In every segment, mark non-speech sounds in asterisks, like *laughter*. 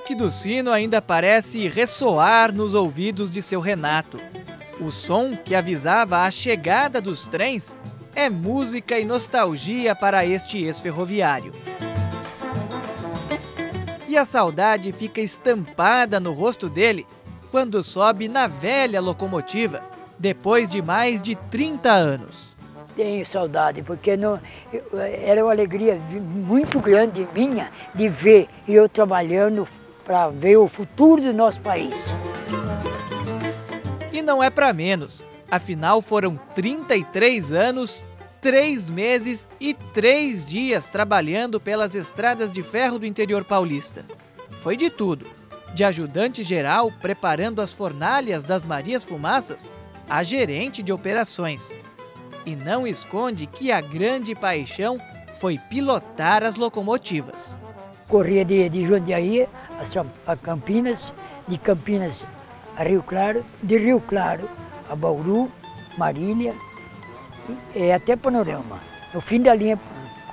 toque do sino ainda parece ressoar nos ouvidos de seu Renato. O som que avisava a chegada dos trens é música e nostalgia para este ex-ferroviário. E a saudade fica estampada no rosto dele quando sobe na velha locomotiva, depois de mais de 30 anos. Tenho saudade, porque não, era uma alegria muito grande minha de ver eu trabalhando para ver o futuro do nosso país. E não é para menos, afinal foram 33 anos, 3 meses e 3 dias trabalhando pelas estradas de ferro do interior paulista. Foi de tudo, de ajudante geral preparando as fornalhas das Marias Fumaças a gerente de operações e não esconde que a grande paixão foi pilotar as locomotivas. Corria de, de Jundiaí a Campinas, de Campinas a Rio Claro, de Rio Claro a Bauru, Marília e até Panorama, no fim da linha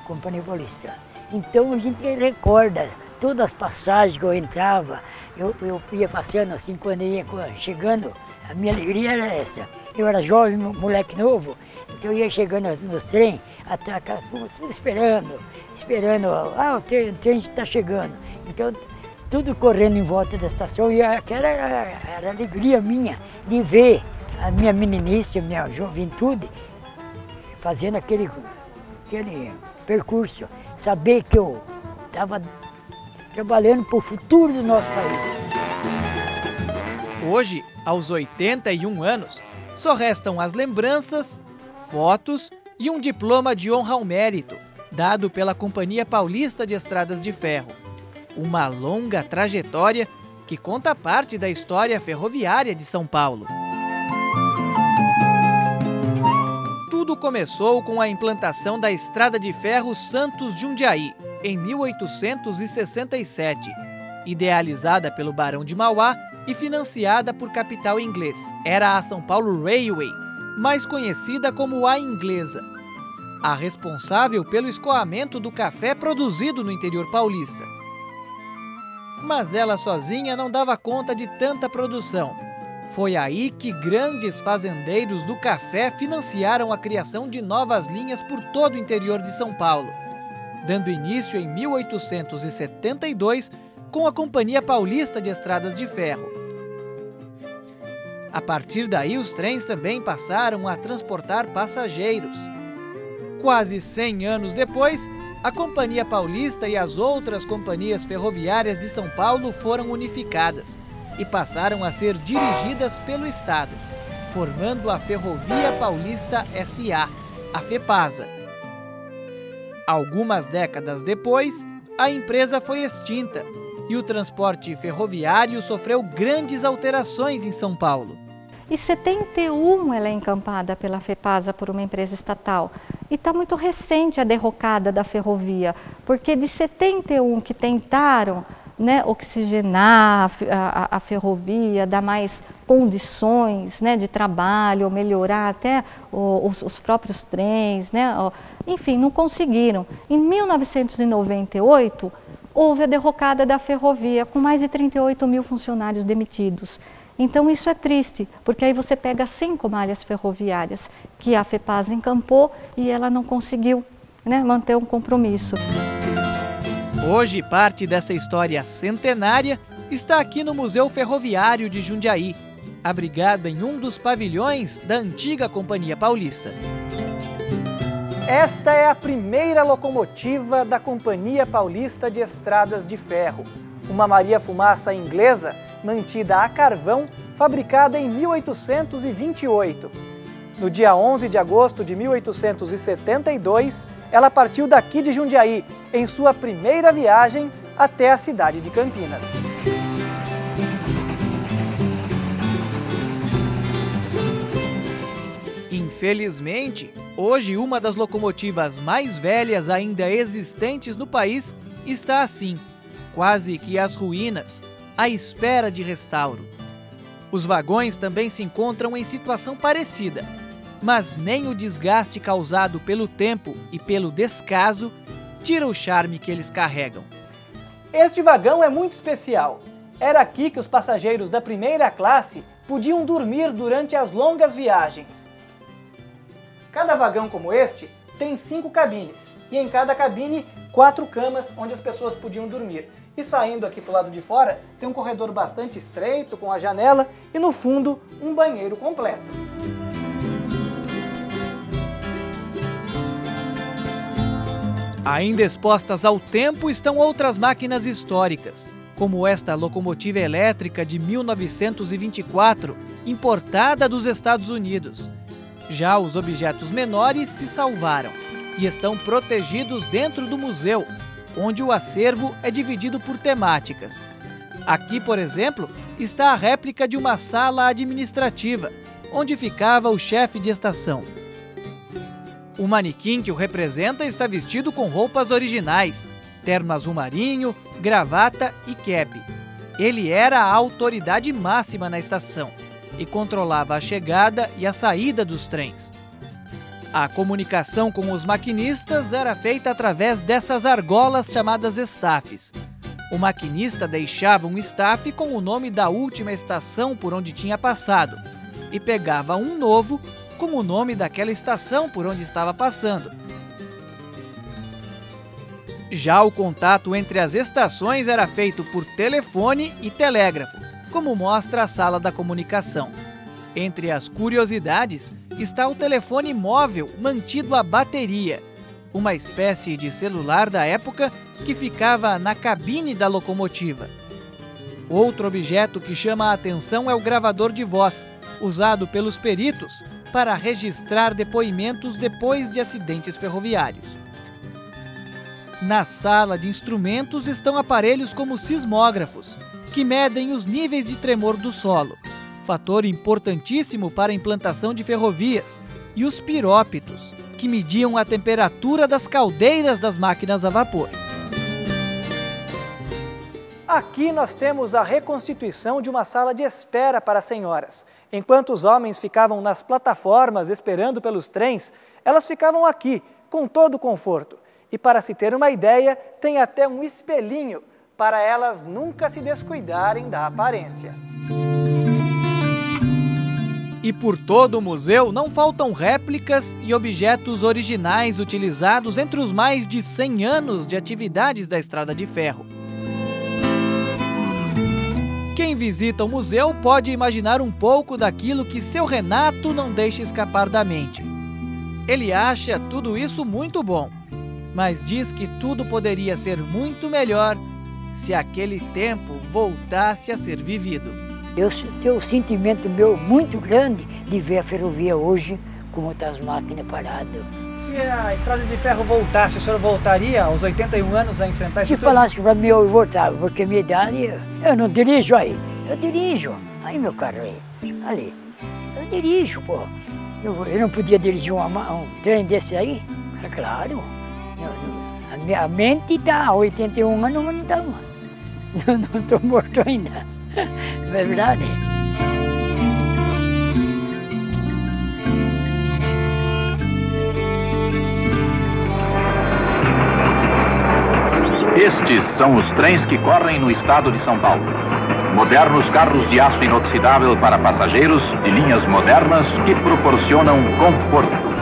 Companhia Paulista. Então a gente recorda todas as passagens que eu entrava, eu, eu ia passeando assim quando eu ia chegando, a minha alegria era essa. Eu era jovem, moleque novo, então eu ia chegando nos trem, até a casa, tudo esperando, esperando, ah, o trem está chegando. Então, tudo correndo em volta da estação e aquela era, alegria minha de ver a minha meninice, a minha juventude fazendo aquele, aquele percurso, saber que eu estava trabalhando para o futuro do nosso país. Hoje, aos 81 anos, só restam as lembranças, fotos e um diploma de honra ao mérito, dado pela Companhia Paulista de Estradas de Ferro. Uma longa trajetória que conta parte da história ferroviária de São Paulo. Tudo começou com a implantação da Estrada de Ferro Santos-Jundiaí, em 1867, idealizada pelo Barão de Mauá e financiada por capital inglês. Era a São Paulo Railway, mais conhecida como a Inglesa, a responsável pelo escoamento do café produzido no interior paulista. Mas ela sozinha não dava conta de tanta produção. Foi aí que grandes fazendeiros do café financiaram a criação de novas linhas por todo o interior de São Paulo, dando início em 1872 com a Companhia Paulista de Estradas de Ferro. A partir daí, os trens também passaram a transportar passageiros. Quase 100 anos depois, a Companhia Paulista e as outras companhias ferroviárias de São Paulo foram unificadas e passaram a ser dirigidas pelo Estado, formando a Ferrovia Paulista SA, a FEPASA. Algumas décadas depois, a empresa foi extinta e o transporte ferroviário sofreu grandes alterações em São Paulo. E 71 ela é encampada pela FEPASA por uma empresa estatal. E está muito recente a derrocada da ferrovia, porque de 71 que tentaram né, oxigenar a, a, a, ferrovia, dar mais condições né, de trabalho, melhorar até o, os, os, próprios trens, né, enfim, não conseguiram. Em 1998, houve a derrocada da ferrovia, com mais de 38 mil funcionários demitidos. Então isso é triste, porque aí você pega cinco malhas ferroviárias que a FEPAS encampou e ela não conseguiu né, manter um compromisso. Hoje, parte dessa história centenária está aqui no Museu Ferroviário de Jundiaí, abrigada em um dos pavilhões da antiga Companhia Paulista. Esta é a primeira locomotiva da Companhia Paulista de Estradas de Ferro, uma Maria Fumaça inglesa mantida a carvão, fabricada em 1828. No dia 11 de agosto de 1872, ela partiu daqui de Jundiaí, em sua primeira viagem até a cidade de Campinas. Infelizmente, hoje uma das locomotivas mais velhas ainda existentes no país está assim, quase que às ruínas, à espera de restauro. Os vagões também se encontram em situação parecida, mas nem o desgaste causado pelo tempo e pelo descaso tira o charme que eles carregam. Este vagão é muito especial. Era aqui que os passageiros da primeira classe podiam dormir durante as longas viagens. Cada vagão como este tem cinco cabines e em cada cabine quatro camas onde as pessoas podiam dormir. E saindo aqui para o lado de fora tem um corredor bastante estreito com a janela e no fundo um banheiro completo. Ainda expostas ao tempo estão outras máquinas históricas, como esta locomotiva elétrica de 1924, importada dos Estados Unidos. Já os objetos menores se salvaram e estão protegidos dentro do museu, onde o acervo é dividido por temáticas. Aqui, por exemplo, está a réplica de uma sala administrativa, onde ficava o chefe de estação. O manequim que o representa está vestido com roupas originais, terno azul marinho, gravata e cap. Ele era a autoridade máxima na estação e controlava a chegada e a saída dos trens. A comunicação com os maquinistas era feita através dessas argolas chamadas estafes. O maquinista deixava um estafe com o nome da última estação por onde tinha passado e pegava um novo com o nome daquela estação por onde estava passando. Já o contato entre as estações era feito por telefone e telégrafo, como mostra a sala da comunicação. Entre as curiosidades está o telefone móvel mantido a bateria, uma espécie de celular da época que ficava na cabine da locomotiva. Outro objeto que chama a atenção é o gravador de voz, usado pelos peritos para registrar depoimentos depois de acidentes ferroviários. Na sala de instrumentos estão aparelhos como sismógrafos, que medem os níveis de tremor do solo fator importantíssimo para a implantação de ferrovias, e os pirópitos, que mediam a temperatura das caldeiras das máquinas a vapor. Aqui nós temos a reconstituição de uma sala de espera para senhoras. Enquanto os homens ficavam nas plataformas esperando pelos trens, elas ficavam aqui, com todo o conforto. E para se ter uma ideia, tem até um espelhinho para elas nunca se descuidarem da aparência. E por todo o museu não faltam réplicas e objetos originais utilizados entre os mais de 100 anos de atividades da Estrada de Ferro. Quem visita o museu pode imaginar um pouco daquilo que seu Renato não deixa escapar da mente. Ele acha tudo isso muito bom, mas diz que tudo poderia ser muito melhor se aquele tempo voltasse a ser vivido. Eu tenho um sentimento meu muito grande de ver a ferrovia hoje com outras máquinas paradas. Se a estrada de ferro voltasse, o senhor voltaria aos 81 anos a enfrentar Se falasse para mim, eu voltava, porque minha idade, eu não dirijo aí. Eu dirijo. Aí meu carro aí, ali. Eu dirijo, pô. Eu, eu não podia dirigir uma, um trem desse aí? É claro. Eu, a minha mente está, 81 anos, mas não está. *laughs* Não estou morto ainda. *laughs* Verdade? Estes são os trens que correm no estado de São Paulo. Modernos carros de aço inoxidável para passageiros de linhas modernas que proporcionam conforto.